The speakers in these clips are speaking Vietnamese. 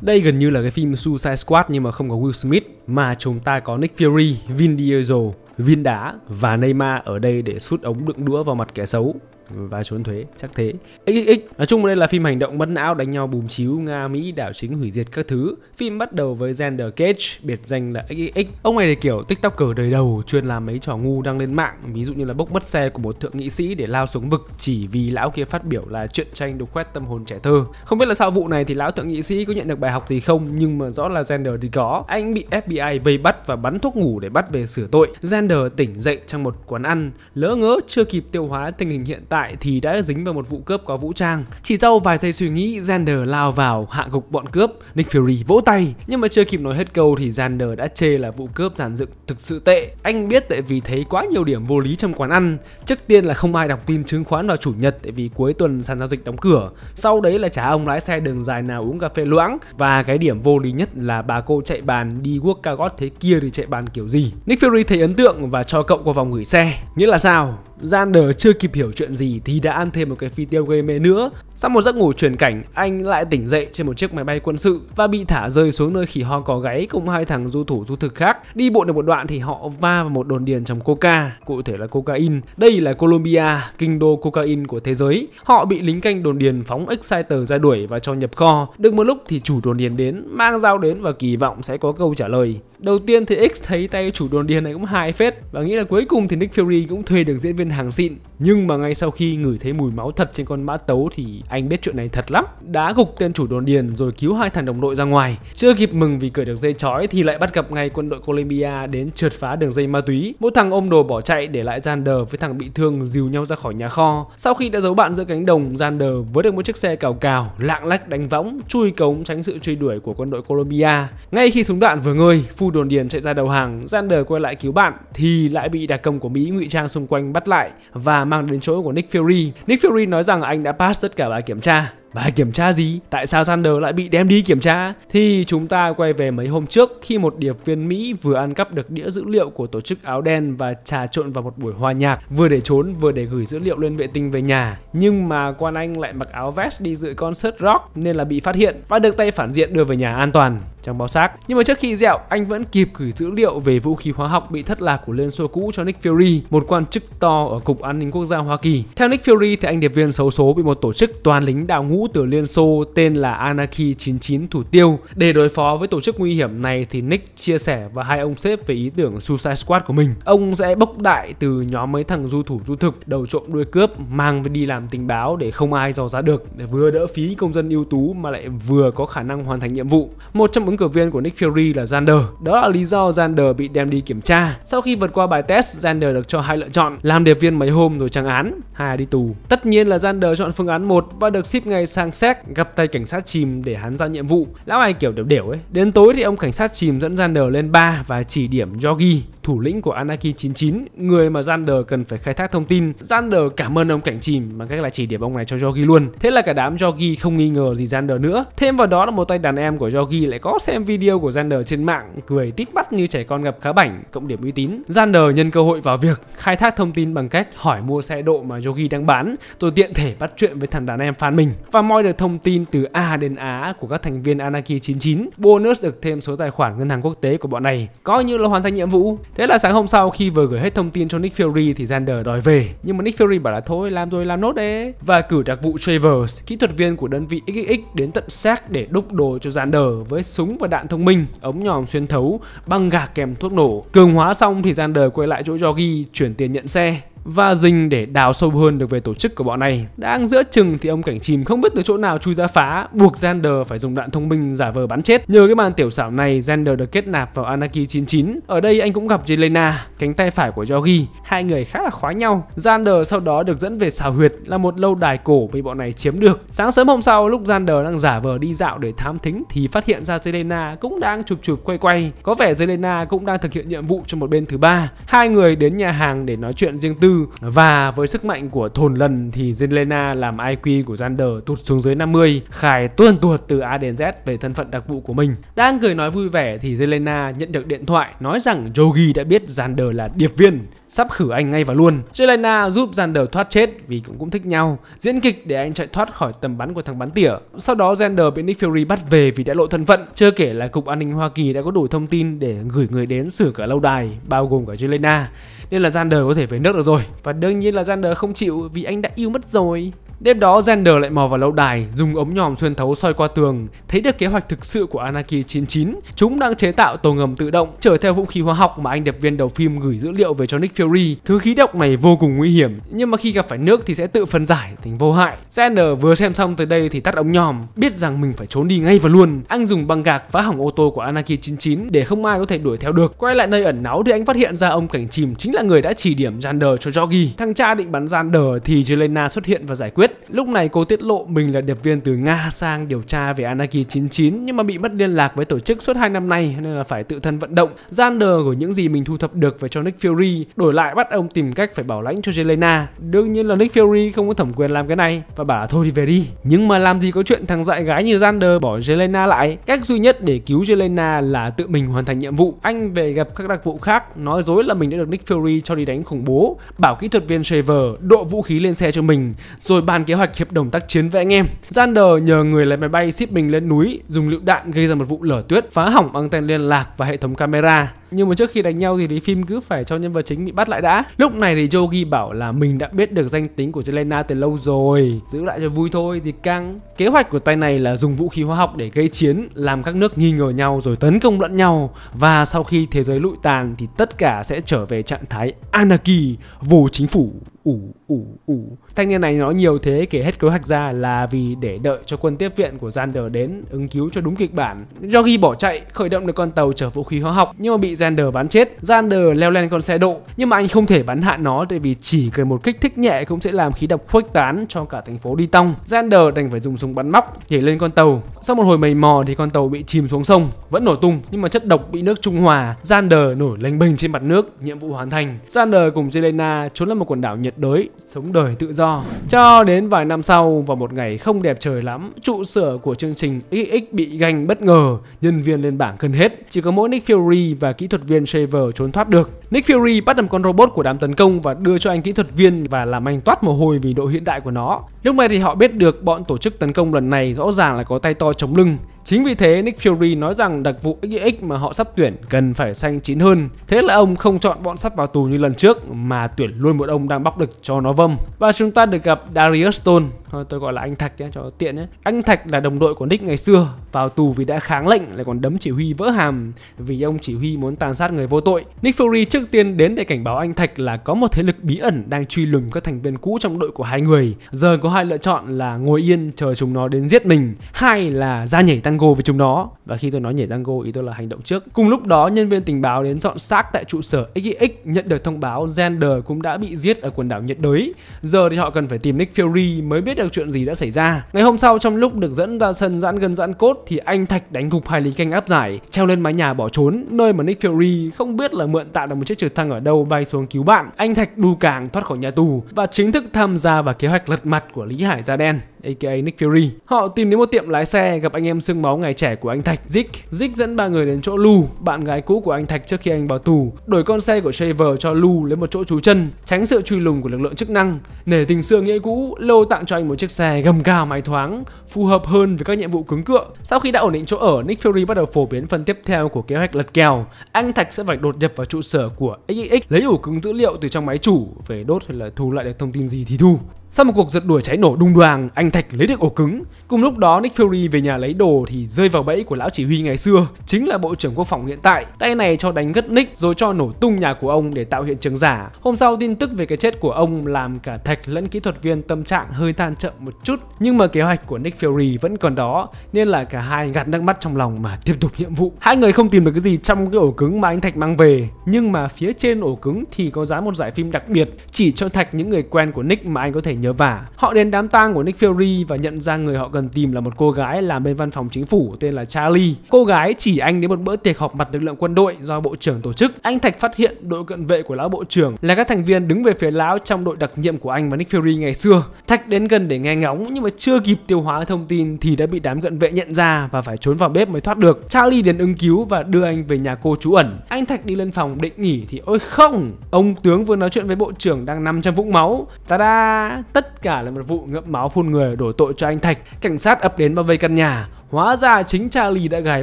Đây gần như là cái phim Suicide Squad nhưng mà không có Will Smith mà chúng ta có Nick Fury, Vin Diesel, viên đá và Neymar ở đây để sút ống đựng đũa vào mặt kẻ xấu và trốn thuế, chắc thế. Xx nói chung đây là phim hành động bất não đánh nhau bùm chiếu nga, mỹ, đảo chính hủy diệt các thứ. Phim bắt đầu với Xander Cage, biệt danh là xx ông này là kiểu tiktoker đời đầu, chuyên làm mấy trò ngu đăng lên mạng, ví dụ như là bốc mất xe của một thượng nghị sĩ để lao xuống vực, chỉ vì lão kia phát biểu là chuyện tranh đục khoét tâm hồn trẻ thơ. Không biết là sau vụ này thì lão thượng nghị sĩ có nhận được bài học gì không, nhưng mà rõ là Xander thì có. Anh bị FBI vây bắt và bắn thuốc ngủ để bắt về sửa tội. Xander tỉnh dậy trong một quán ăn, lỡ ngỡ chưa kịp tiêu hóa tình hình hiện tại tại thì đã dính vào một vụ cướp có vũ trang. Chỉ sau vài giây suy nghĩ, Xander lao vào hạ gục bọn cướp. Nick Fury vỗ tay, nhưng mà chưa kịp nói hết câu thì Xander đã chê là vụ cướp giàn dựng thực sự tệ. Anh biết tại vì thấy quá nhiều điểm vô lý trong quán ăn. Trước tiên là không ai đọc tin chứng khoán vào chủ nhật tại vì cuối tuần sàn giao dịch đóng cửa. Sau đấy là chả ông lái xe đường dài nào uống cà phê loãng và cái điểm vô lý nhất là bà cô chạy bàn đi guốc ca gót thế kia thì chạy bàn kiểu gì. Nick Fury thấy ấn tượng và cho cậu qua vòng gửi xe. Nghĩa là sao? Xander chưa kịp hiểu chuyện gì thì đã ăn thêm một cái phi tiêu gây mê nữa. Sau một giấc ngủ chuyển cảnh, anh lại tỉnh dậy trên một chiếc máy bay quân sự và bị thả rơi xuống nơi khỉ ho có gáy cùng hai thằng du thủ du thực khác. Đi bộ được một đoạn thì họ va vào một đồn điền trồng coca, cụ thể là cocaine. Đây là Colombia, kinh đô cocaine của thế giới. Họ bị lính canh đồn điền phóng exciter ra đuổi và cho nhập kho. Được một lúc thì chủ đồn điền đến, mang dao đến và kỳ vọng sẽ có câu trả lời. Đầu tiên thì X thấy tay chủ đồn điền này cũng hài phết và nghĩ là cuối cùng thì Nick Fury cũng thuê được diễn viên hàng xịn. Nhưng mà ngay sau khi ngửi thấy mùi máu thật trên con mã tấu thì anh biết chuyện này thật lắm. đã gục tên chủ đồn điền rồi cứu hai thằng đồng đội ra ngoài. Chưa kịp mừng vì cởi được dây chói thì lại bắt gặp ngay quân đội Colombia đến trượt phá đường dây ma túy. mỗi thằng ôm đồ bỏ chạy để lại Xander với thằng bị thương dìu nhau ra khỏi nhà kho. Sau khi đã giấu bạn giữa cánh đồng, Xander với được một chiếc xe cào cào, lạng lách đánh võng, chui cống tránh sự truy đuổi của quân đội Colombia. Ngay khi súng đạn vừa ngơi, phu đồn điền chạy ra đầu hàng, Xander quay lại cứu bạn thì lại bị đặc công của Mỹ ngụy trang xung quanh bắt lại và mang đến chỗ của Nick Fury. Nick Fury nói rằng anh đã pass tất cả bài kiểm tra Bài kiểm tra gì? Tại sao Sander lại bị đem đi kiểm tra? Thì chúng ta quay về mấy hôm trước khi một điệp viên Mỹ vừa ăn cắp được đĩa dữ liệu của tổ chức áo đen và trà trộn vào một buổi hòa nhạc, vừa để trốn vừa để gửi dữ liệu lên vệ tinh về nhà. Nhưng mà quan anh lại mặc áo vest đi dự concert rock nên là bị phát hiện và được tay phản diện đưa về nhà an toàn trong bao xác. Nhưng mà trước khi dẹo, anh vẫn kịp gửi dữ liệu về vũ khí hóa học bị thất lạc của Liên Xô cũ cho Nick Fury, một quan chức to ở Cục An ninh Quốc gia Hoa Kỳ. Theo Nick Fury thì anh điệp viên xấu số bị một tổ chức toàn lính đào ngũ từ Liên Xô tên là Anarchy 99 thủ tiêu. Để đối phó với tổ chức nguy hiểm này thì Nick chia sẻ và hai ông sếp về ý tưởng Suicide Squad của mình. Ông sẽ bốc đại từ nhóm mấy thằng du thủ du thực, đầu trộm đuôi cướp mang về đi làm tình báo để không ai dò ra được để vừa đỡ phí công dân ưu tú mà lại vừa có khả năng hoàn thành nhiệm vụ. Một trong ứng cử viên của Nick Fury là Xander. Đó là lý do Xander bị đem đi kiểm tra. Sau khi vượt qua bài test, Xander được cho hai lựa chọn: làm điệp viên mấy hôm rồi trắng án, hai đi tù. Tất nhiên là Xander chọn phương án 1 và được ship ngay sang xét gặp tay cảnh sát chìm để hắn ra nhiệm vụ. Lão này kiểu đều đều ấy. Đến tối thì ông cảnh sát chìm dẫn Xander lên ba và chỉ điểm Yogi, thủ lĩnh của Anarchy 99, người mà Xander cần phải khai thác thông tin. Xander cảm ơn ông cảnh chìm bằng cách là chỉ điểm ông này cho Yogi luôn. Thế là cả đám Yogi không nghi ngờ gì Xander nữa. Thêm vào đó là một tay đàn em của Yogi lại có xem video của Xander trên mạng, cười tít mắt như trẻ con gặp khá bảnh, cộng điểm uy tín. Xander nhân cơ hội vào việc khai thác thông tin bằng cách hỏi mua xe độ mà Yogi đang bán, rồi tiện thể bắt chuyện với thằng đàn em fan mình và moi được thông tin từ A đến Á của các thành viên Anarchy 99. Bonus được thêm số tài khoản ngân hàng quốc tế của bọn này, coi như là hoàn thành nhiệm vụ. Thế là sáng hôm sau khi vừa gửi hết thông tin cho Nick Fury thì Xander đòi về, nhưng mà Nick Fury bảo là thôi làm rồi làm nốt đấy. Và cử đặc vụ Travers, kỹ thuật viên của đơn vị XXX đến tận xác để đúc đồ cho Xander với súng và đạn thông minh, ống nhòm xuyên thấu, băng gạc kèm thuốc nổ. Cường hóa xong thì Xander quay lại chỗ Yogi chuyển tiền nhận xe và dình để đào sâu hơn được về tổ chức của bọn này. Đang giữa chừng thì ông cảnh chìm không biết từ chỗ nào chui ra phá, buộc Xander phải dùng đạn thông minh giả vờ bắn chết. Nhờ cái màn tiểu xảo này, Xander được kết nạp vào Anarchy 99. Ở đây anh cũng gặp Jelena, cánh tay phải của Yogi. Hai người khá là khóa nhau. Xander sau đó được dẫn về xào huyệt là một lâu đài cổ bị bọn này chiếm được. Sáng sớm hôm sau lúc Xander đang giả vờ đi dạo để thám thính thì phát hiện ra Jelena cũng đang chụp chụp quay quay. Có vẻ Jelena cũng đang thực hiện nhiệm vụ cho một bên thứ ba. Hai người đến nhà hàng để nói chuyện riêng tư và với sức mạnh của thồn lần thì Zelena làm IQ của Xander tụt xuống dưới 50 Khải tuôn tuột từ A đến Z về thân phận đặc vụ của mình. Đang cười nói vui vẻ thì Zelena nhận được điện thoại nói rằng Yogi đã biết Xander là điệp viên sắp khử anh ngay và luôn. Jelena giúp Xander thoát chết vì cũng cũng thích nhau, diễn kịch để anh chạy thoát khỏi tầm bắn của thằng bắn tỉa. Sau đó Xander bị Nick Fury bắt về vì đã lộ thân phận. Chưa kể là cục an ninh Hoa Kỳ đã có đủ thông tin để gửi người đến xử cả lâu đài, bao gồm cả Jelena. Nên là Xander có thể về nước được rồi. Và đương nhiên là Xander không chịu vì anh đã yêu mất rồi. Đêm đó Xander lại mò vào lâu đài, dùng ống nhòm xuyên thấu soi qua tường, thấy được kế hoạch thực sự của Anaki 99. Chúng đang chế tạo tổ ngầm tự động, chở theo vũ khí hóa học mà anh điệp viên đầu phim gửi dữ liệu về cho Nick Fury. Thứ khí độc này vô cùng nguy hiểm, nhưng mà khi gặp phải nước thì sẽ tự phân giải thành vô hại. Xander vừa xem xong tới đây thì tắt ống nhòm, biết rằng mình phải trốn đi ngay và luôn. Anh dùng băng gạc phá hỏng ô tô của Anaki 99 để không ai có thể đuổi theo được. Quay lại nơi ẩn náu thì anh phát hiện ra ông cảnh chìm chính là người đã chỉ điểm Xander cho Jogi. Thằng cha định bắn Xander thì Jelena xuất hiện và giải quyết. Lúc này cô tiết lộ mình là điệp viên từ Nga sang điều tra về Anarchy 99 nhưng mà bị mất liên lạc với tổ chức suốt 2 năm nay nên là phải tự thân vận động. Xander của những gì mình thu thập được về cho Nick Fury đổi lại bắt ông tìm cách phải bảo lãnh cho Jelena. Đương nhiên là Nick Fury không có thẩm quyền làm cái này và bảo thôi đi về đi. Nhưng mà làm gì có chuyện thằng dại gái như Xander bỏ Jelena lại. Cách duy nhất để cứu Jelena là tự mình hoàn thành nhiệm vụ. Anh về gặp các đặc vụ khác nói dối là mình đã được Nick Fury cho đi đánh khủng bố, bảo kỹ thuật viên Shaver độ vũ khí lên xe cho mình, rồi bàn kế hoạch hiệp đồng tác chiến với anh em. Xander nhờ người lái máy bay ship mình lên núi, dùng lựu đạn gây ra một vụ lở tuyết, phá hỏng anten liên lạc và hệ thống camera. Nhưng mà trước khi đánh nhau thì lý phim cứ phải cho nhân vật chính bị bắt lại đã. Lúc này thì Yogi bảo là mình đã biết được danh tính của Jelena từ lâu rồi, giữ lại cho vui thôi, gì căng. Kế hoạch của tay này là dùng vũ khí hóa học để gây chiến, làm các nước nghi ngờ nhau rồi tấn công lẫn nhau và sau khi thế giới lụi tàn thì tất cả sẽ trở về trạng thái anarchy, vô chính phủ ủ ủ ủ. Thanh niên này nói nhiều thế, kể hết kế hoạch ra là vì để đợi cho quân tiếp viện của Xander đến ứng cứu cho đúng kịch bản. Do khi bỏ chạy, khởi động được con tàu chở vũ khí hóa học, nhưng mà bị Xander bắn chết. Xander leo lên con xe độ, nhưng mà anh không thể bắn hạ nó, tại vì chỉ cần một kích thích nhẹ cũng sẽ làm khí độc khuếch tán cho cả thành phố đi tong. Xander đành phải dùng súng bắn móc, nhảy lên con tàu. Sau một hồi mầy mò thì con tàu bị chìm xuống sông, vẫn nổ tung, nhưng mà chất độc bị nước trung hòa. Xander nổi lênh bênh trên mặt nước, nhiệm vụ hoàn thành. Xander cùng Jelena trốn lên một quần đảo tuyệt đối sống đời tự do. Cho đến vài năm sau, vào một ngày không đẹp trời lắm, trụ sở của chương trình XX bị ganh bất ngờ, nhân viên lên bảng gần hết. Chỉ có mỗi Nick Fury và kỹ thuật viên Shaver trốn thoát được. Nick Fury bắt được con robot của đám tấn công và đưa cho anh kỹ thuật viên và làm anh toát mồ hôi vì độ hiện đại của nó. Lúc này thì họ biết được bọn tổ chức tấn công lần này rõ ràng là có tay to chống lưng. Chính vì thế Nick Fury nói rằng đặc vụ XX mà họ sắp tuyển cần phải xanh chín hơn. Thế là ông không chọn bọn sắp vào tù như lần trước mà tuyển luôn một ông đang bóc địch cho nó vâm. Và chúng ta được gặp Darius Stone, thôi tôi gọi là anh Thạch nhé cho tiện nhé. Anh Thạch là đồng đội của Nick ngày xưa, vào tù vì đã kháng lệnh lại còn đấm chỉ huy vỡ hàm vì ông chỉ huy muốn tàn sát người vô tội. Nick Fury trước tiên đến để cảnh báo anh Thạch là có một thế lực bí ẩn đang truy lùng các thành viên cũ trong đội của hai người. Giờ có hai lựa chọn là ngồi yên chờ chúng nó đến giết mình, hai là ra nhảy tango với chúng nó và khi tôi nói nhảy tango ý tôi là hành động trước cùng lúc đó nhân viên tình báo đến dọn xác tại trụ sở XX nhận được thông báo Xander cũng đã bị giết ở quần đảo nhiệt đới giờ thì họ cần phải tìm Nick Fury mới biết được chuyện gì đã xảy ra. Ngày hôm sau, trong lúc được dẫn ra sân giãn gần giãn cốt thì anh Thạch đánh gục hai lính canh áp giải, treo lên mái nhà bỏ trốn, nơi mà Nick Fury không biết là mượn tạo được một chiếc trực thăng ở đâu bay xuống cứu bạn. Anh Thạch đu càng thoát khỏi nhà tù và chính thức tham gia vào kế hoạch lật mặt của Lý Hải Da Đen aka Nick Fury. Họ tìm đến một tiệm lái xe gặp anh em xương máu ngày trẻ của anh Thạch, Zick. Zick dẫn ba người đến chỗ Lu, bạn gái cũ của anh Thạch trước khi anh vào tù, đổi con xe của Shaver cho Lu lấy một chỗ trú chân, tránh sự truy lùng của lực lượng chức năng. Nể tình xưa nghĩa cũ, Lô tặng cho anh một chiếc xe gầm cao máy thoáng, phù hợp hơn với các nhiệm vụ cứng cựa. Sau khi đã ổn định chỗ ở, Nick Fury bắt đầu phổ biến phần tiếp theo của kế hoạch lật kèo. Anh Thạch sẽ phải đột nhập vào trụ sở của XXX lấy ổ cứng dữ liệu từ trong máy chủ về đốt hay là thu lại được thông tin gì thì thu. Sau một cuộc giật đuổi cháy nổ đùng đoàng, anh Thạch lấy được ổ cứng. Cùng lúc đó Nick Fury về nhà lấy đồ thì rơi vào bẫy của lão chỉ huy ngày xưa, chính là bộ trưởng quốc phòng hiện tại. Tay này cho đánh gất Nick rồi cho nổ tung nhà của ông để tạo hiện trường giả. Hôm sau tin tức về cái chết của ông làm cả Thạch lẫn kỹ thuật viên tâm trạng hơi than chậm một chút, nhưng mà kế hoạch của Nick Fury vẫn còn đó, nên là cả hai gạt nước mắt trong lòng mà tiếp tục nhiệm vụ. Hai người không tìm được cái gì trong cái ổ cứng mà anh Thạch mang về, nhưng mà phía trên ổ cứng thì có dán một giải phim đặc biệt chỉ cho Thạch những người quen của Nick mà anh có thể nhớ nhớ vả. Họ đến đám tang của Nick Fury và nhận ra người họ cần tìm là một cô gái làm bên văn phòng chính phủ tên là Charlie. Cô gái chỉ anh đến một bữa tiệc họp mặt lực lượng quân đội do bộ trưởng tổ chức. Anh Thạch phát hiện đội cận vệ của lão bộ trưởng là các thành viên đứng về phía lão trong đội đặc nhiệm của anh và Nick Fury ngày xưa. Thạch đến gần để nghe ngóng nhưng mà chưa kịp tiêu hóa thông tin thì đã bị đám cận vệ nhận ra và phải trốn vào bếp mới thoát được. Charlie đến ứng cứu và đưa anh về nhà cô trú ẩn. Anh Thạch đi lên phòng định nghỉ thì ôi không, ông tướng vừa nói chuyện với bộ trưởng đang nằm trong vũng máu. Ta-da! Tất cả là một vụ ngậm máu phun người đổ tội cho anh Thạch. Cảnh sát ập đến bao vây căn nhà. Hóa ra chính Charlie đã gài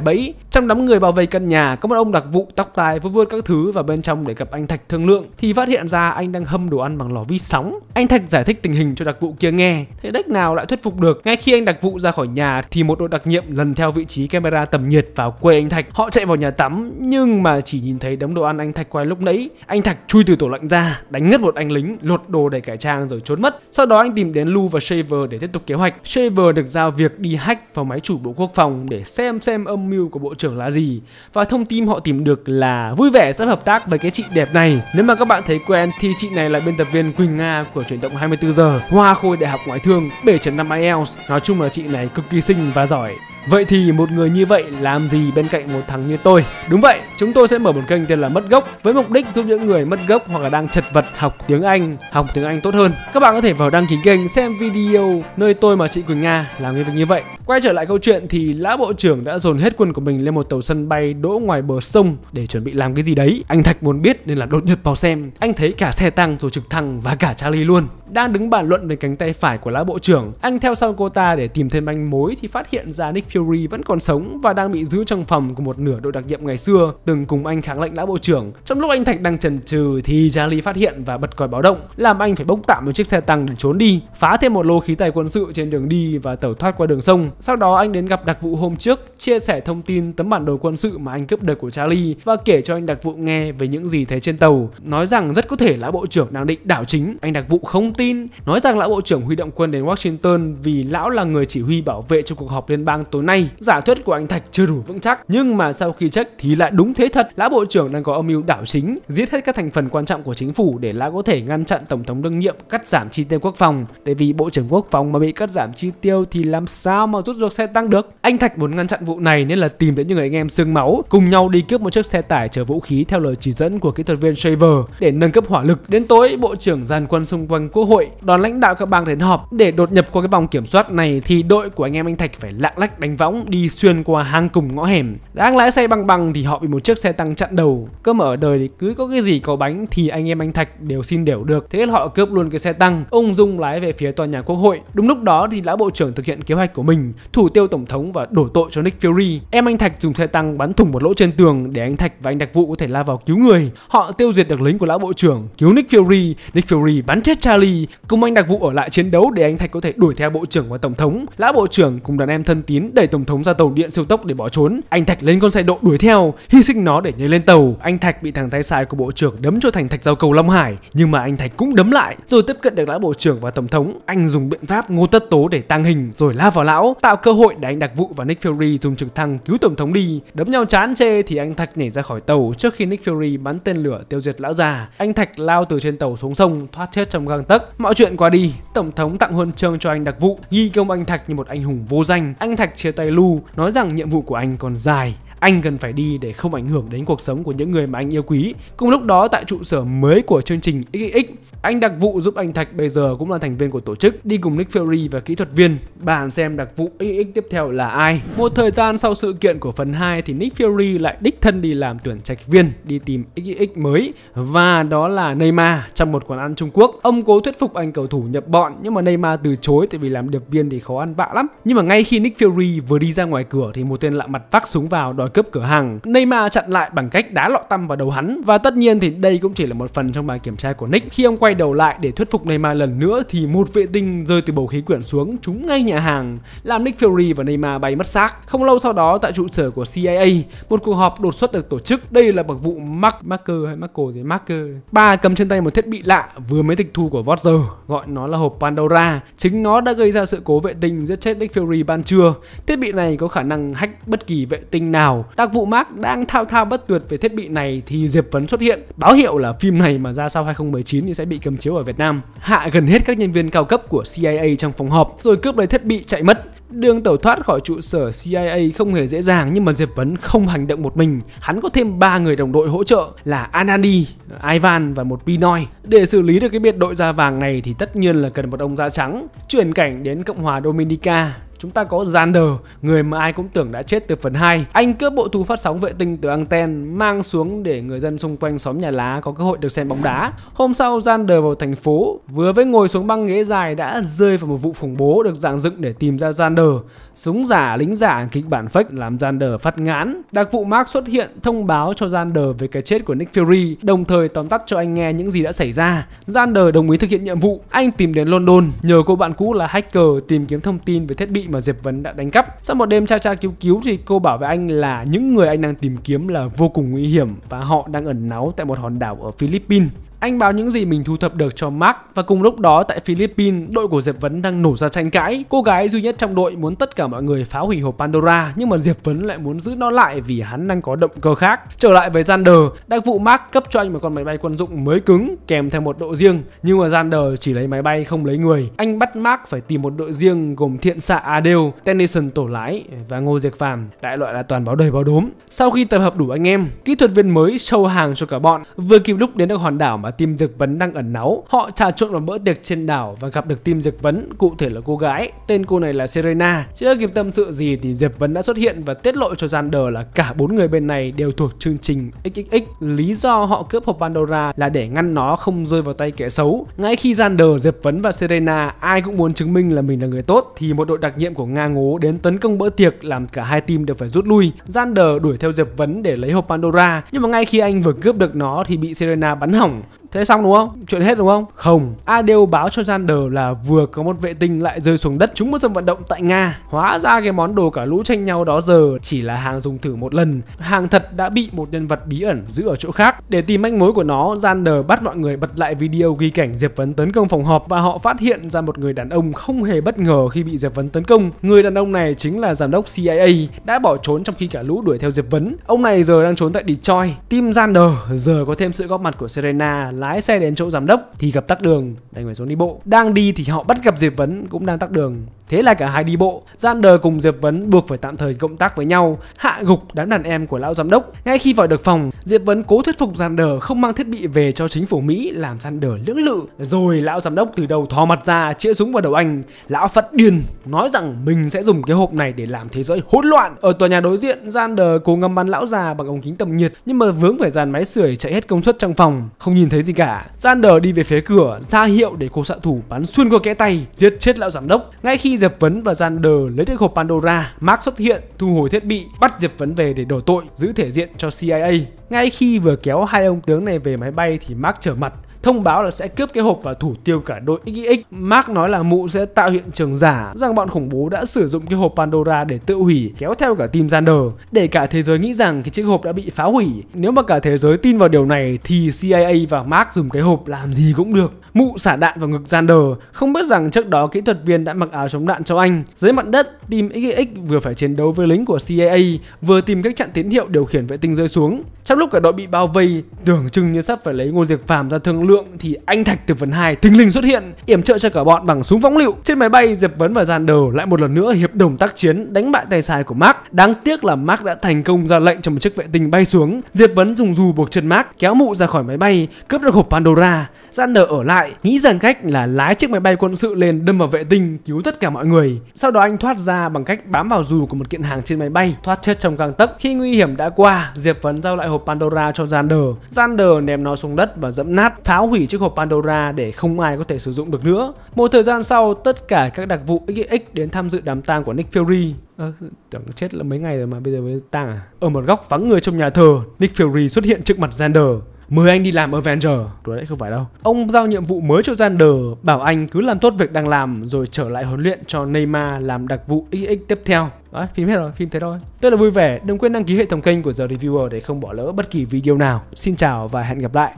bẫy. Trong đám người bảo vệ căn nhà có một ông đặc vụ tóc tai vuốt vuốt các thứ vào bên trong để gặp anh Thạch thương lượng thì phát hiện ra anh đang hâm đồ ăn bằng lò vi sóng. Anh Thạch giải thích tình hình cho đặc vụ kia nghe, thế đếch nào lại thuyết phục được. Ngay khi anh đặc vụ ra khỏi nhà thì một đội đặc nhiệm lần theo vị trí camera tầm nhiệt vào quê anh Thạch. Họ chạy vào nhà tắm nhưng mà chỉ nhìn thấy đống đồ ăn anh Thạch quay lúc nãy. Anh Thạch chui từ tủ lạnh ra, đánh ngất một anh lính, lột đồ để cải trang rồi trốn mất. Sau đó anh tìm đến Lu và Shaver để tiếp tục kế hoạch. Shaver được giao việc đi hack vào máy chủ bộ quốc phòng để xem xem âm mưu của bộ trưởng là gì. Và thông tin họ tìm được là vui vẻ sẽ hợp tác với cái chị đẹp này. Nếu mà các bạn thấy quen thì chị này là biên tập viên Quỳnh Nga của chuyển động 24 giờ, hoa khôi đại học ngoại thương 7.5 IELTS. Nói chung là chị này cực kỳ xinh và giỏi. Vậy thì một người như vậy làm gì bên cạnh một thằng như tôi? Đúng vậy, chúng tôi sẽ mở một kênh tên là Mất Gốc với mục đích giúp những người mất gốc hoặc là đang chật vật học tiếng Anh, học tiếng Anh tốt hơn. Các bạn có thể vào đăng ký kênh xem video nơi tôi mà chị Quỳnh Nga làm cái việc như vậy. Quay trở lại câu chuyện thì lão bộ trưởng đã dồn hết quân của mình lên một tàu sân bay đỗ ngoài bờ sông để chuẩn bị làm cái gì đấy. Anh Thạch muốn biết nên là đột nhập vào xem. Anh thấy cả xe tăng rồi trực thăng và cả Charlie luôn. Đang đứng bàn luận về cánh tay phải của lão bộ trưởng. Anh theo sau cô ta để tìm thêm manh mối thì phát hiện ra Nick Fury vẫn còn sống và đang bị giữ trong phòng của một nửa đội đặc nhiệm ngày xưa từng cùng anh kháng lệnh lão bộ trưởng. Trong lúc anh Thạch đang chần chừ thì Charlie phát hiện và bật còi báo động, làm anh phải bốc tạm một chiếc xe tăng để trốn đi, phá thêm một lô khí tài quân sự trên đường đi và tẩu thoát qua đường sông. Sau đó anh đến gặp đặc vụ hôm trước, chia sẻ thông tin tấm bản đồ quân sự mà anh cướp được của Charlie và kể cho anh đặc vụ nghe về những gì thấy trên tàu, nói rằng rất có thể lão bộ trưởng đang định đảo chính. Anh đặc vụ không tin, nói rằng lão bộ trưởng huy động quân đến Washington vì lão là người chỉ huy bảo vệ cho cuộc họp liên bang tối nay, giả thuyết của anh Thạch chưa đủ vững chắc. Nhưng mà sau khi check thì lại đúng thế thật. Lão bộ trưởng đang có âm mưu đảo chính, giết hết các thành phần quan trọng của chính phủ để lão có thể ngăn chặn tổng thống đương nhiệm cắt giảm chi tiêu quốc phòng. Tại vì bộ trưởng quốc phòng mà bị cắt giảm chi tiêu thì làm sao mà rút ruột xe tăng được? Anh Thạch muốn ngăn chặn vụ này nên là tìm đến những người anh em xương máu, cùng nhau đi cướp một chiếc xe tải chở vũ khí theo lời chỉ dẫn của kỹ thuật viên Shaver để nâng cấp hỏa lực. Đến tối, bộ trưởng dàn quân xung quanh quốc hội đón lãnh đạo các bang đến họp. Để đột nhập qua cái vòng kiểm soát này thì đội của anh em anh Thạch phải lạng lách đánh võng đi xuyên qua hang cùng ngõ hẻm. Đang lái xe bằng băng thì họ bị một chiếc xe tăng chặn đầu. Cơ mà ở đời thì cứ có cái gì có bánh thì anh em anh thạch đều xin đều được. Thế họ cướp luôn cái xe tăng. Ung dung lái về phía tòa nhà quốc hội. Đúng lúc đó thì lão bộ trưởng thực hiện kế hoạch của mình, thủ tiêu tổng thống và đổ tội cho nick fury. Em anh thạch dùng xe tăng bắn thủng một lỗ trên tường để anh thạch và anh đặc vụ có thể lao vào cứu người. Họ tiêu diệt được lính của lão bộ trưởng, cứu nick fury. Nick fury bắn chết charlie, cùng anh đặc vụ ở lại chiến đấu để anh thạch có thể đuổi theo bộ trưởng và tổng thống. Lão bộ trưởng cùng đàn em thân tín đẩy tổng thống ra tàu điện siêu tốc để bỏ trốn. Anh thạch lên con xe độ đuổi theo, hy sinh nó để nhảy lên tàu. Anh thạch bị thằng tay sai của bộ trưởng đấm cho thành thạch giao cầu long hải, nhưng mà anh thạch cũng đấm lại. Rồi tiếp cận được lão bộ trưởng và tổng thống, anh dùng biện pháp ngô tất tố để tăng hình, rồi la vào lão, tạo cơ hội để anh đặc vụ và nick fury dùng trực thăng cứu tổng thống đi. Đấm nhau chán chê thì anh thạch nhảy ra khỏi tàu trước khi nick fury bắn tên lửa tiêu diệt lão già. Anh thạch lao từ trên tàu xuống sông, thoát chết trong gang tấc. Mọi chuyện qua đi, tổng thống tặng huân chương cho anh đặc vụ, ghi công anh thạch như một anh hùng vô danh. Anh thạch chia tay lu nói rằng nhiệm vụ của anh còn dài anh cần phải đi để không ảnh hưởng đến cuộc sống của những người mà anh yêu quý. Cùng lúc đó tại trụ sở mới của chương trình XX, anh đặc vụ giúp anh Thạch bây giờ cũng là thành viên của tổ chức, đi cùng Nick Fury và kỹ thuật viên. Bạn xem đặc vụ XX tiếp theo là ai. Một thời gian sau sự kiện của phần 2 thì Nick Fury lại đích thân đi làm tuyển trạch viên, đi tìm XX mới và đó là Neymar trong một quán ăn Trung Quốc. Ông cố thuyết phục anh cầu thủ nhập bọn nhưng mà Neymar từ chối tại vì làm điệp viên thì khó ăn vạ lắm. Nhưng mà ngay khi Nick Fury vừa đi ra ngoài cửa thì một tên lạ mặt vác súng vào đòi cướp cửa hàng. Neymar chặn lại bằng cách đá lọ tăm vào đầu hắn và tất nhiên thì đây cũng chỉ là một phần trong bài kiểm tra của Nick. Khi ông quay đầu lại để thuyết phục Neymar lần nữa thì một vệ tinh rơi từ bầu khí quyển xuống trúng ngay nhà hàng, làm Nick Fury và Neymar bay mất xác. Không lâu sau đó tại trụ sở của CIA, một cuộc họp đột xuất được tổ chức. Đây là bậc vụ Mark Marker hay Marco thì Marker. Ba cầm trên tay một thiết bị lạ vừa mới tịch thu của Vodger, gọi nó là hộp Pandora. Chính nó đã gây ra sự cố vệ tinh giết chết Nick Fury ban trưa. Thiết bị này có khả năng hack bất kỳ vệ tinh nào nào. Đặc vụ Mark đang thao thao bất tuyệt về thiết bị này thì Diệp Vấn xuất hiện, báo hiệu là phim này mà ra sau 2019 thì sẽ bị cấm chiếu ở Việt Nam. Hạ gần hết các nhân viên cao cấp của CIA trong phòng họp rồi cướp lấy thiết bị chạy mất. Đường tẩu thoát khỏi trụ sở CIA không hề dễ dàng nhưng mà Diệp Vấn không hành động một mình. Hắn có thêm ba người đồng đội hỗ trợ là Anandi, Ivan và một Pinoy. Để xử lý được cái biệt đội da vàng này thì tất nhiên là cần một ông da trắng. Chuyển cảnh đến Cộng hòa Dominica, chúng ta có Xander, người mà ai cũng tưởng đã chết từ phần 2. Anh cướp bộ thu phát sóng vệ tinh từ anten mang xuống để người dân xung quanh xóm nhà lá có cơ hội được xem bóng đá. Hôm sau Xander vào thành phố, vừa với ngồi xuống băng ghế dài đã rơi vào một vụ khủng bố được dạng dựng để tìm ra Xander. Súng giả, lính giả, kịch bản fake làm Xander phát ngán. Đặc vụ Mark xuất hiện thông báo cho Xander về cái chết của Nick Fury, đồng thời tóm tắt cho anh nghe những gì đã xảy ra. Xander đồng ý thực hiện nhiệm vụ. Anh tìm đến London, nhờ cô bạn cũ là hacker tìm kiếm thông tin về thiết bị mà Diệp Vấn đã đánh cắp. Sau một đêm tra tra cứu cứu thì cô bảo với anh là những người anh đang tìm kiếm là vô cùng nguy hiểm và họ đang ẩn náu tại một hòn đảo ở Philippines. Anh báo những gì mình thu thập được cho Mark và cùng lúc đó tại Philippines, đội của Diệp Vấn đang nổ ra tranh cãi. Cô gái duy nhất trong đội muốn tất cả mọi người phá hủy hộp Pandora nhưng mà Diệp Vấn lại muốn giữ nó lại vì hắn đang có động cơ khác. Trở lại với Xander, đặc vụ Mark cấp cho anh một con máy bay quân dụng mới cứng kèm theo một độ riêng nhưng mà Xander chỉ lấy máy bay không lấy người. Anh bắt Mark phải tìm một đội riêng gồm thiện xạ Adele, Tennyson tổ lái và Ngô Diệc Phàm, đại loại là toàn báo đầy báo đốm. Sau khi tập hợp đủ anh em, kỹ thuật viên mới show hàng cho cả bọn vừa kịp lúc đến được hòn đảo mà team Dược Vấn đang ẩn náu. Họ trà trộn vào bữa tiệc trên đảo và gặp được team Dược Vấn, cụ thể là cô gái. Tên cô này là Serena. Chưa kịp tâm sự gì thì Diệp Vấn đã xuất hiện và tiết lộ cho Xander là cả bốn người bên này đều thuộc chương trình XXX. Lý do họ cướp hộp Pandora là để ngăn nó không rơi vào tay kẻ xấu. Ngay khi Xander, Diệp Vấn và Serena ai cũng muốn chứng minh là mình là người tốt thì một đội đặc nhiệm của Nga ngố đến tấn công bữa tiệc làm cả hai team đều phải rút lui. Xander đuổi theo Diệp Vấn để lấy hộp Pandora nhưng mà ngay khi anh vừa cướp được nó thì bị Serena bắn hỏng. Thế xong đúng không? Chuyện hết đúng không? Không. Adele báo cho Xander là vừa có một vệ tinh lại rơi xuống đất trúng một sân vận động tại Nga. Hóa ra cái món đồ cả lũ tranh nhau đó giờ chỉ là hàng dùng thử một lần. Hàng thật đã bị một nhân vật bí ẩn giữ ở chỗ khác. Để tìm manh mối của nó, Xander bắt mọi người bật lại video ghi cảnh Diệp Vấn tấn công phòng họp và họ phát hiện ra một người đàn ông không hề bất ngờ khi bị Diệp Vấn tấn công. Người đàn ông này chính là giám đốc CIA đã bỏ trốn trong khi cả lũ đuổi theo Diệp Vấn. Ông này giờ đang trốn tại Detroit. Team Xander giờ có thêm sự góp mặt của Serena lái xe đến chỗ giám đốc thì gặp tắc đường, đành phải xuống đi bộ. Đang đi thì họ bắt gặp diệp vấn cũng đang tắc đường. Thế là cả hai đi bộ, Xander cùng Diệp Vấn buộc phải tạm thời cộng tác với nhau, hạ gục đám đàn em của lão giám đốc. Ngay khi vào được phòng, Diệp Vấn cố thuyết phục Xander không mang thiết bị về cho chính phủ Mỹ làm Xander lưỡng lự. Rồi lão giám đốc từ đầu thò mặt ra chĩa súng vào đầu anh. Lão phát điên nói rằng mình sẽ dùng cái hộp này để làm thế giới hỗn loạn. Ở tòa nhà đối diện, Xander cố ngâm bắn lão già bằng ống kính tầm nhiệt nhưng mà vướng phải dàn máy sưởi chạy hết công suất trong phòng, không nhìn thấy gì cả. Xander đi về phía cửa, ra hiệu để cô xạ thủ bắn xuyên qua kẽ tay, giết chết lão giám đốc. Ngay khi Diệp Vấn và Xander lấy được hộp Pandora, Mark xuất hiện, thu hồi thiết bị, bắt Diệp Vấn về để đổ tội, giữ thể diện cho CIA. Ngay khi vừa kéo hai ông tướng này về máy bay thì Mark trở mặt, thông báo là sẽ cướp cái hộp và thủ tiêu cả đội XX. Mark nói là mụ sẽ tạo hiện trường giả rằng bọn khủng bố đã sử dụng cái hộp Pandora để tự hủy, kéo theo cả team Xander để cả thế giới nghĩ rằng cái chiếc hộp đã bị phá hủy. Nếu mà cả thế giới tin vào điều này thì CIA và Mark dùng cái hộp làm gì cũng được. Mụ xả đạn vào ngực Xander, không biết rằng trước đó kỹ thuật viên đã mặc áo chống đạn cho anh. Dưới mặt đất, team XX vừa phải chiến đấu với lính của CIA, vừa tìm cách chặn tín hiệu điều khiển vệ tinh rơi xuống. Trong lúc cả đội bị bao vây, tưởng chừng như sắp phải lấy Ngô Diệc Phàm ra thương lượng thì anh Thạch từ phần 2 thình lình xuất hiện, yểm trợ cho cả bọn bằng súng phóng lựu. Trên máy bay, Diệp Vấn và Xander lại một lần nữa hiệp đồng tác chiến đánh bại tay sai của Mark. Đáng tiếc là Mark đã thành công ra lệnh cho một chiếc vệ tinh bay xuống. Diệp Vấn dùng dù buộc chân Mark, kéo mụ ra khỏi máy bay, cướp được hộp Pandora. Xander ở lại, nghĩ rằng cách là lái chiếc máy bay quân sự lên đâm vào vệ tinh cứu tất cả mọi người. Sau đó anh thoát ra bằng cách bám vào dù của một kiện hàng trên máy bay, thoát chết trong gang tấc. Khi nguy hiểm đã qua, Diệp Vấn giao lại hộp Pandora cho Xander. Xander ném nó xuống đất và dẫm nát, phá hủy chiếc hộp Pandora để không ai có thể sử dụng được nữa. Một thời gian sau, tất cả các đặc vụ XX đến tham dự đám tang của Nick Fury. À, tưởng chết là mấy ngày rồi mà bây giờ mới tang à? Ở một góc vắng người trong nhà thờ, Nick Fury xuất hiện trước mặt Xander. Mời anh đi làm Avenger Đùa đấy không phải đâu Ông giao nhiệm vụ mới cho Xander Bảo anh cứ làm tốt việc đang làm Rồi trở lại huấn luyện cho Neymar làm đặc vụ XX tiếp theo Đấy, phim hết rồi, phim thế thôi. Tôi là vui vẻ, đừng quên đăng ký hệ thống kênh của The Reviewer để không bỏ lỡ bất kỳ video nào. Xin chào và hẹn gặp lại.